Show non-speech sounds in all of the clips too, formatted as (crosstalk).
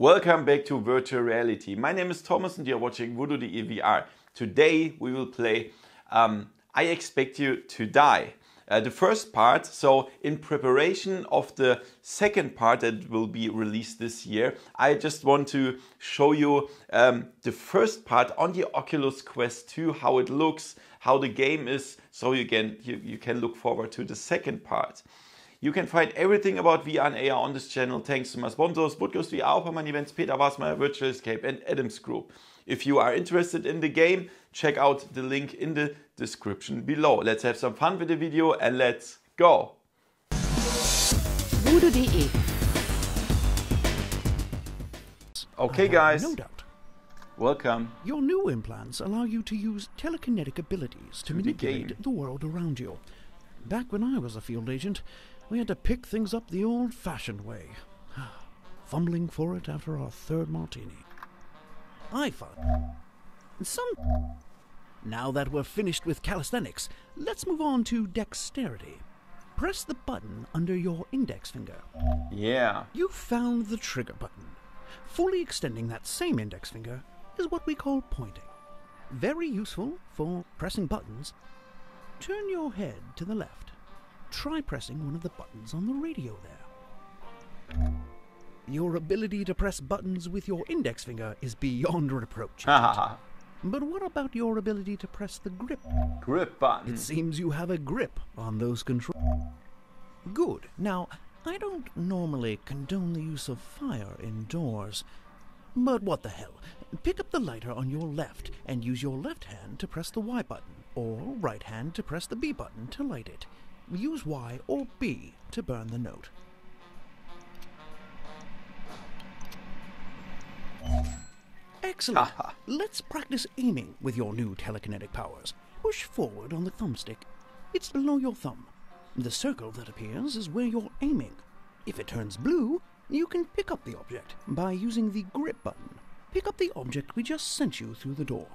Welcome back to Virtual Reality. My name is Thomas and you're watching Voodoo.de VR. Today we will play um, I Expect You to Die. Uh, the first part, so in preparation of the second part that will be released this year, I just want to show you um, the first part on the Oculus Quest 2, how it looks, how the game is, so you can, you, you can look forward to the second part. You can find everything about VR and AR on this channel thanks to my sponsors, Woodghost VR, Opperman Events, Peter Wasmeyer, Virtual Escape and Adams Group. If you are interested in the game, check out the link in the description below. Let's have some fun with the video and let's go! Voodoo.de Okay guys, No doubt. welcome. Your new implants allow you to use telekinetic abilities to the manipulate game. the world around you. Back when I was a field agent, we had to pick things up the old fashioned way, (sighs) fumbling for it after our third martini. I found some. Now that we're finished with calisthenics, let's move on to dexterity. Press the button under your index finger. Yeah. You found the trigger button. Fully extending that same index finger is what we call pointing. Very useful for pressing buttons. Turn your head to the left. Try pressing one of the buttons on the radio there. Your ability to press buttons with your index finger is beyond reproach. (laughs) But what about your ability to press the grip Grip button. it seems you have a grip on those controls. Good. Now, I don't normally condone the use of fire indoors. But what the hell? Pick up the lighter on your left and use your left hand to press the Y button, or right hand to press the B button to light it. Use Y or B to burn the note. Excellent. Let's practice aiming with your new telekinetic powers. Push forward on the thumbstick. It's below your thumb. The circle that appears is where you're aiming. If it turns blue, you can pick up the object by using the grip button. Pick up the object we just sent you through the door.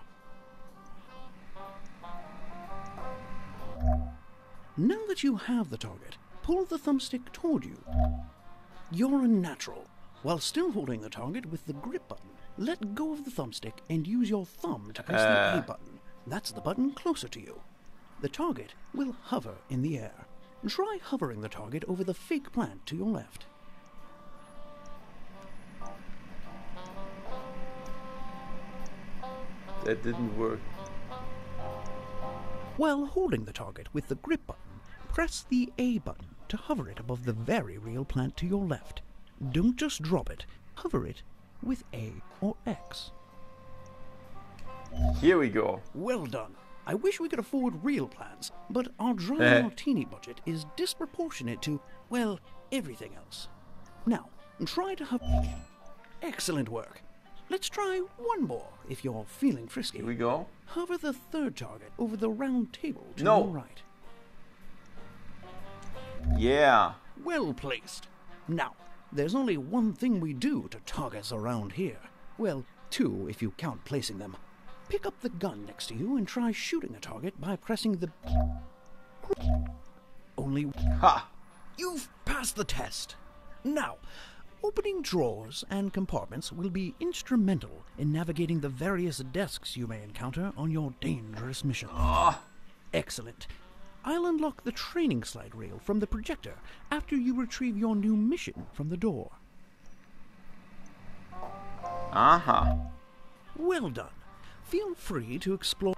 Now that you have the target, pull the thumbstick toward you. You're a natural. While still holding the target with the grip button, let go of the thumbstick and use your thumb to press the Uh. A button. That's the button closer to you. The target will hover in the air. Try hovering the target over the fake plant to your left. That didn't work. While holding the target with the grip button, press the A button to hover it above the very real plant to your left. Don't just drop it, hover it with A or X. Here we go. Well done. I wish we could afford real plants, but our dry Eh. martini budget is disproportionate to, well, everything else. Now, try to have. Excellent work. Let's try one more if you're feeling frisky. Here we go. Hover the third target over the round table to No. your right. Yeah. Well placed. Now, there's only one thing we do to targets around here. Well, two if you count placing them. Pick up the gun next to you and try shooting a target by pressing the. Only. Ha! You've passed the test. Now, opening drawers and compartments will be instrumental in navigating the various desks you may encounter on your dangerous mission. Ah. Excellent. I'll unlock the training slide reel from the projector after you retrieve your new mission from the door. Aha. Well done. Feel free to explore.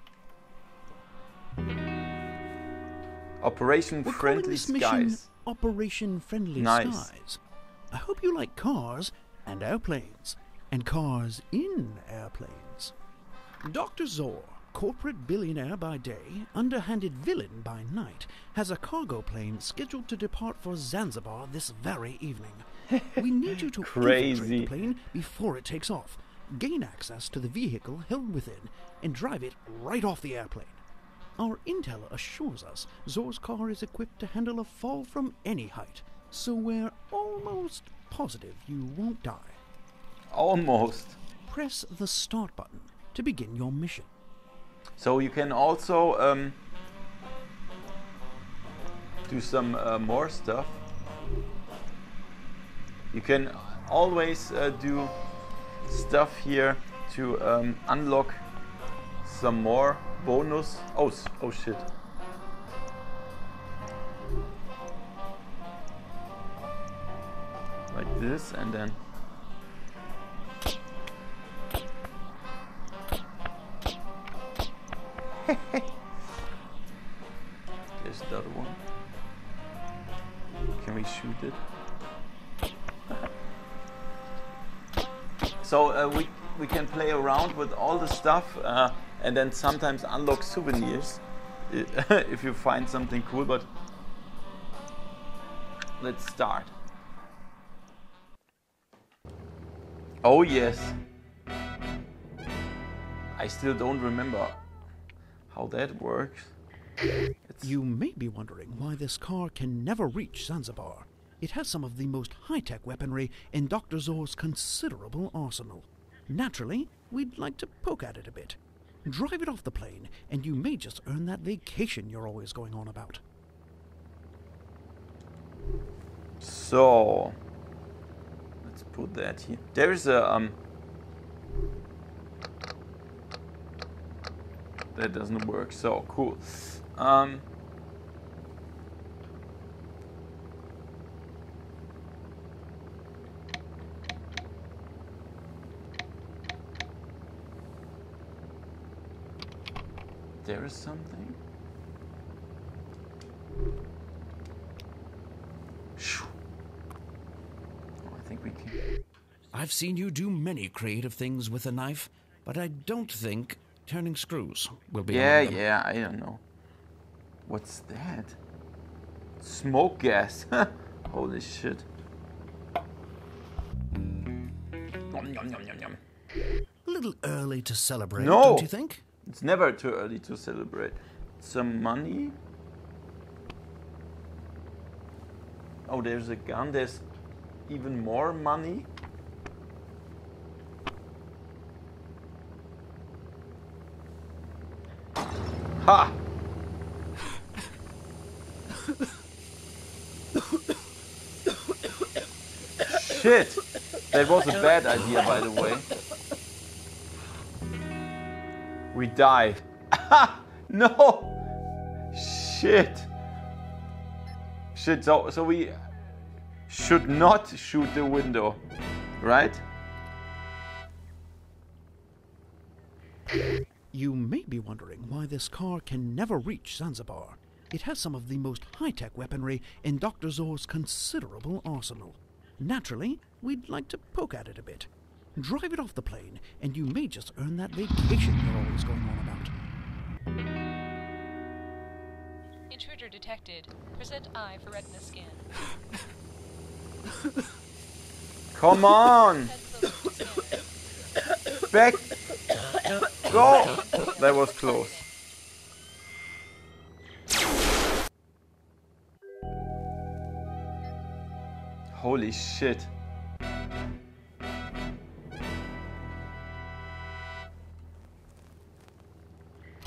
Operation We're Friendly Skies. Operation Friendly Nice. Skies. I hope you like cars and airplanes, and cars in airplanes. Dr. Zor, corporate billionaire by day, underhanded villain by night, has a cargo plane scheduled to depart for Zanzibar this very evening. (laughs) We need you to infiltrate Crazy. the plane before it takes off, gain access to the vehicle held within, and drive it right off the airplane. Our intel assures us Zor's car is equipped to handle a fall from any height, so we're almost positive you won't die. Almost. Press the start button to begin your mission. So you can also um, do some uh, more stuff. You can always uh, do stuff here to um, unlock some more bonus. Oh, oh shit. This and then. (laughs) There's the other one. Can we shoot it? (laughs) So uh, we we can play around with all the stuff uh, and then sometimes unlock souvenirs (laughs) if you find something cool. But let's start. Oh yes. I still don't remember how that works. It's You may be wondering why this car can never reach Zanzibar. It has some of the most high tech weaponry in Dr. Zor's considerable arsenal. Naturally, we'd like to poke at it a bit. Drive it off the plane, and you may just earn that vacation you're always going on about. So put that here. There is a um. That doesn't work. So cool. Um. There is something. Phew. Oh, I think we can. I've seen you do many creative things with a knife, but I don't think turning screws will be Yeah, yeah, I don't know. What's that? Smoke gas. (laughs) Holy shit. A little early to celebrate, No. don't you think? It's never too early to celebrate. Some money. Oh, there's a gun. There's even more money. Ha! Shit! That was a bad idea, by the way. We die. no! Shit! Shit, so, so we should not shoot the window, right? You may be wondering why this car can never reach Zanzibar. It has some of the most high tech weaponry in Dr. Zor's considerable arsenal. Naturally, we'd like to poke at it a bit. Drive it off the plane, and you may just earn that vacation you're always going on about. Intruder detected. Present eye for retina scan. Come on! Head closer to scanner. Back! Go! That was close. Holy shit.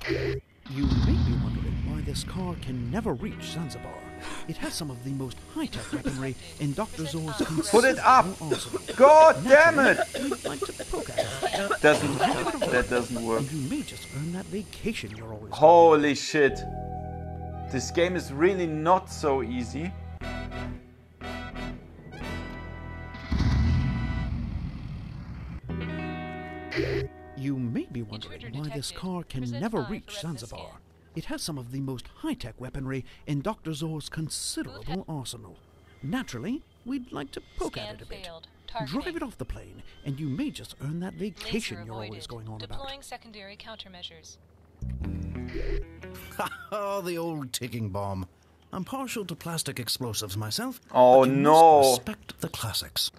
You may be wondering why this car can never reach Zanzibar. It has some of the most high tech weaponry in Dr. Zor's Put it up! God damn it! Like to poke at. Doesn't that doesn't work. And you may just earn that vacation you're always Holy shit. This game is really not so easy. You may be wondering why this car can never reach retina Zanzibar. Scan. It has some of the most high tech weaponry in Dr. Zor's considerable arsenal. Naturally, we'd like to poke Scan at it a bit. failed. Drive it off the plane, and you may just earn that vacation you're always going on about. Deploying secondary countermeasures. (laughs) oh, the old ticking bomb. I'm partial to plastic explosives myself. Oh, but you no. Must respect the classics.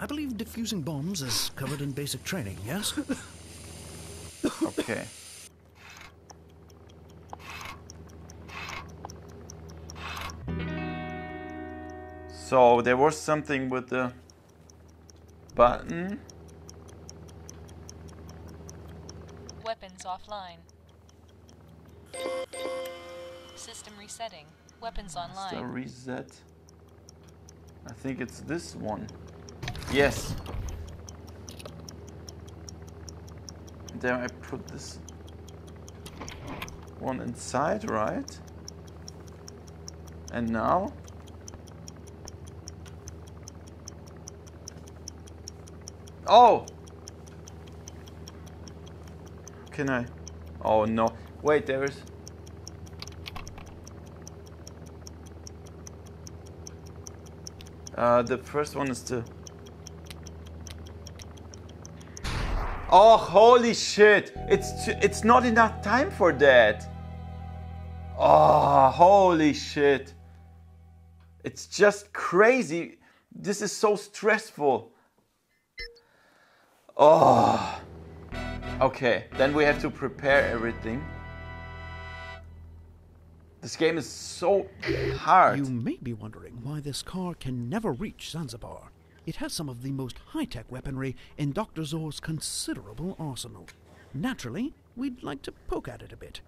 I believe defusing bombs is covered in basic training, yes? (laughs) Okay. So there was something with the button. Weapons offline. System resetting. Weapons online. reset. I think it's this one. Yes. There I put this one inside, right? And now? Oh! Can I? Oh no. Wait, there is... Uh, the first one is the... Oh, holy shit! It's it's not enough time for that. Oh, holy shit! It's just crazy. This is so stressful. Oh. Okay, then we have to prepare everything. This game is so hard. You may be wondering why this car can never reach Zanzibar. It has some of the most high tech weaponry in Dr. Zor's considerable arsenal. Naturally, we'd like to poke at it a bit.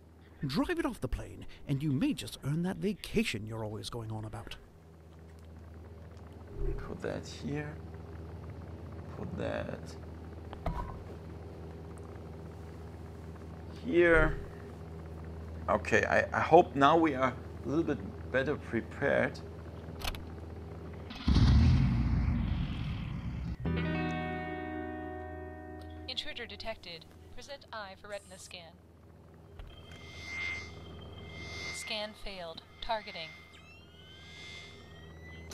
Drive it off the plane, and you may just earn that vacation you're always going on about. Put that here. Put that here. Okay, I, I hope now we are a little bit better prepared. Intruder detected. Present eye for retina scan. Scan failed. Targeting.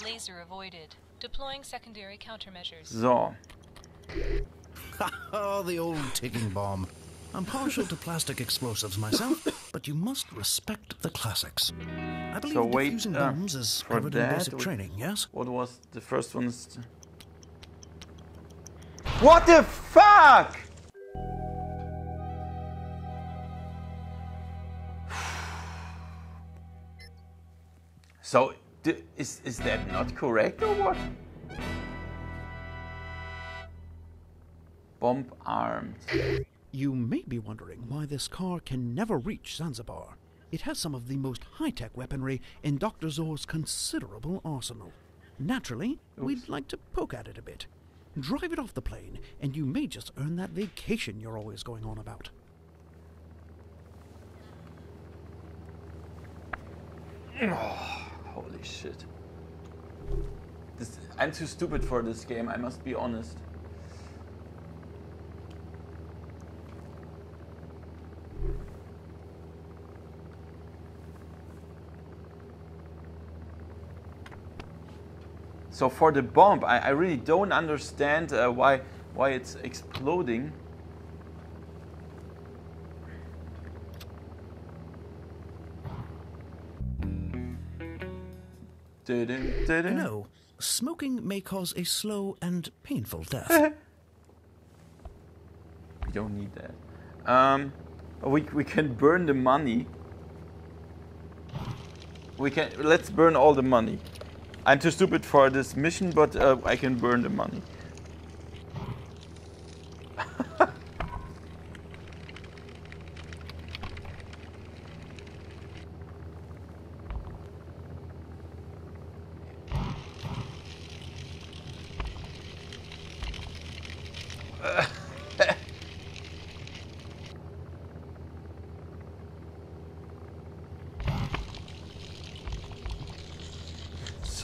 Laser avoided. Deploying secondary countermeasures. So, (laughs) Oh, the old ticking bomb. I'm partial to plastic explosives myself, but you must respect the classics. I believe So wait, uh, bombs is covered in basic training, yes? what was the first one? What the fuck? (sighs) So, is, is that not correct or what? Bomb armed. You may be wondering why this car can never reach Zanzibar. It has some of the most high tech weaponry in Dr. Zor's considerable arsenal. Naturally, we'd like to poke at it a bit. Drive it off the plane, and you may just earn that vacation you're always going on about. Oh, (sighs) Holy shit. This, I'm too stupid for this game, I must be honest. So for the bomb, I, I really don't understand uh, why why it's exploding. No, smoking may cause a slow and painful death. (laughs) We don't need that. Um, we we can burn the money. We can let's burn all the money. I'm too stupid for this mission, but uh, I can burn the money.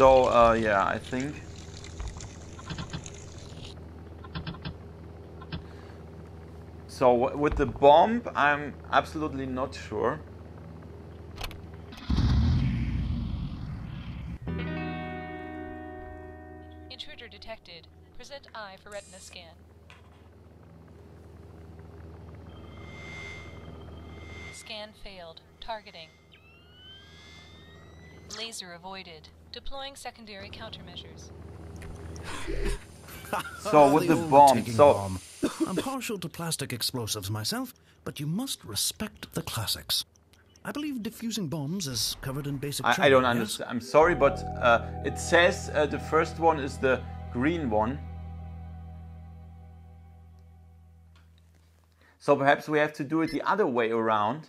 So uh, yeah, I think. So with the bomb, I'm absolutely not sure. Intruder detected. Present eye for retina scan. Scan failed. Targeting. Laser avoided. Deploying secondary countermeasures. (laughs) So with the old bomb, ticking so bomb. (laughs) I'm partial to plastic explosives myself, but you must respect the classics. I believe defusing bombs is covered in basic I, I don't yes? understand. I'm sorry, but uh, it says uh, the first one is the green one. So perhaps we have to do it the other way around.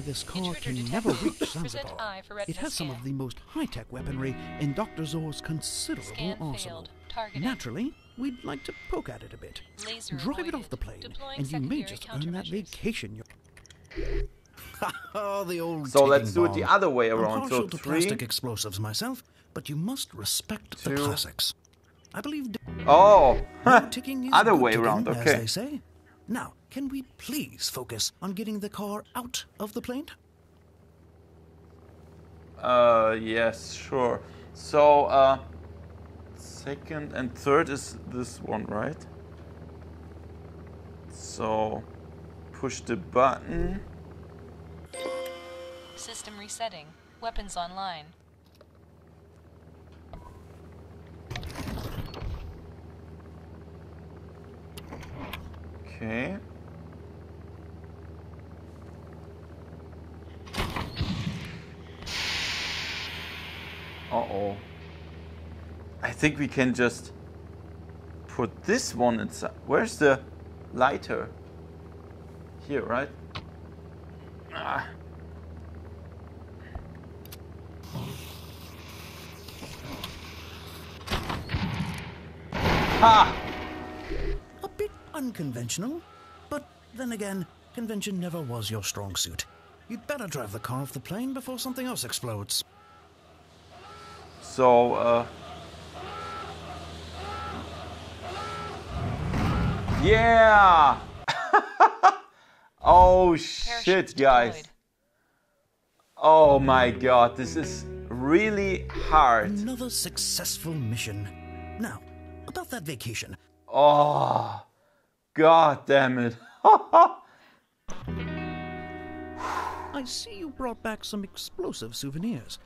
Why this car Intruder can detected. never reach (laughs) Present Zanzibar. It retina has some of the most high-tech weaponry in Dr. Zor's considerable Scan arsenal. Naturally, we'd like to poke at it a bit. Laser Drive it off the plane, Deploying and you may secondary just earn that vacation you're... (laughs) oh, the old So let's ticking do it the other way I'm around. So partial to three, plastic explosives myself, but you must respect the classics. I believe Oh, (laughs) ticking is other way ticking, around. as Okay. they say. Now, can we please focus on getting the car out of the plane? Uh, yes, sure. So, uh, second and third is this one, right? So, push the button. System resetting. Weapons online. Okay. Uh-oh. I think we can just put this one inside. Where's the lighter? Here, right? Ah. Ha! A bit unconventional, but then again, convention never was your strong suit. You'd better drive the car off the plane before something else explodes. So, uh. Yeah! (laughs) oh shit, guys. Oh my god, this is really hard. Another successful mission. Now, about that vacation. Oh, god damn it. (laughs) I see you brought back some explosive souvenirs.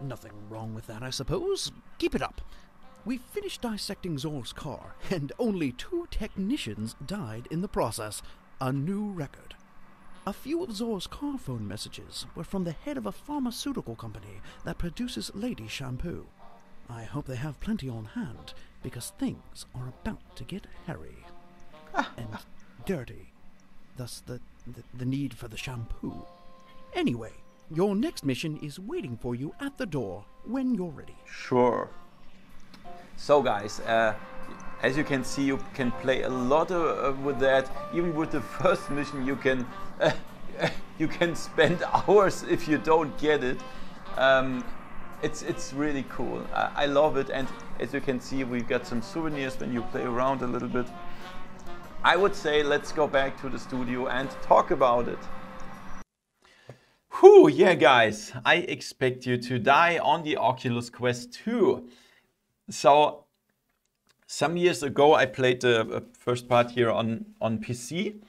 Nothing wrong with that, I suppose. Keep it up. We finished dissecting Zor's car, and only two technicians died in the process. A new record. A few of Zor's car phone messages were from the head of a pharmaceutical company that produces lady shampoo. I hope they have plenty on hand, because things are about to get hairy. And dirty. Thus the, the, the need for the shampoo. Anyway, your next mission is waiting for you at the door when you're ready. Sure. So, guys, uh, as you can see, you can play a lot uh, with that. Even with the (laughs) first mission, you can uh, (laughs) you can spend (laughs) hours if you don't get it. Um, it's it's really cool. I, I love it, and as you can see, we've got some souvenirs when you play around a little bit. I would say let's go back to the studio and talk about it. Whew, yeah, guys, I expect you to die on the Oculus Quest 2. So, some years ago, I played the uh, first part here on, on PC,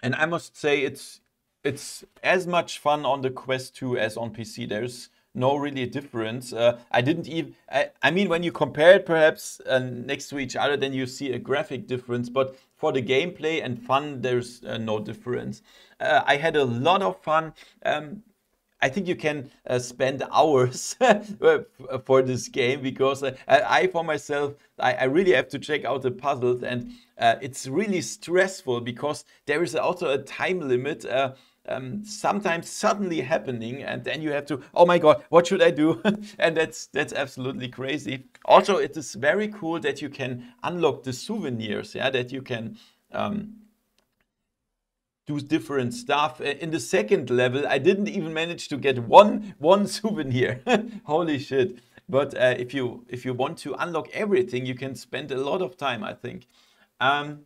and I must say it's it's as much fun on the Quest 2 as on PC. There's no really difference. Uh, I didn't even. I, I mean, when you compare it, perhaps uh, next to each other, then you see a graphic difference. But for the gameplay and fun, there's uh, no difference. Uh, I had a lot of fun. Um, I think you can uh, spend (laughs) hours for this game because uh, I, for myself, I, I, really have to check out the puzzles, and uh, it's really stressful because there is also a time limit. Uh, um, sometimes suddenly happening, and then you have to, oh my god, what should I do? (laughs) and that's that's absolutely crazy. Also, it is very cool that you can unlock the souvenirs. Yeah, that you can. Um, do different stuff. In the second level, I didn't even manage to get one one (laughs) souvenir. Holy shit! But uh, if you if you want to unlock everything, you can spend a lot of time. I think. Um,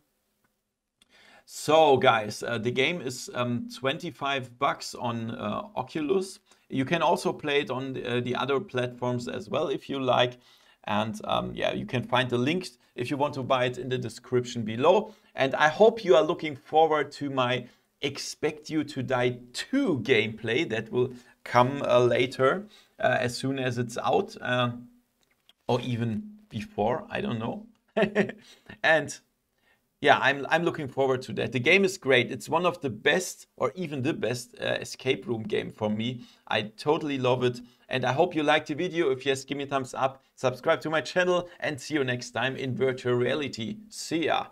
so guys, uh, the game is um, 25 bucks on uh, Oculus. You can also play it on the, uh, the other platforms as well if you like. And um, yeah, you can find the links if you want to buy it in the description below. And I hope you are looking forward to my Expect You to Die 2 gameplay that will come uh, later uh, as soon as it's out uh, or even before, I don't know. (laughs) and yeah, I'm, I'm looking forward to that. The game is great. It's one of the best, or even the best, uh, escape room game for me. I totally love it. And I hope you liked the video. If yes, give me a thumbs up, subscribe to my channel, and see you next time in virtual reality. See ya!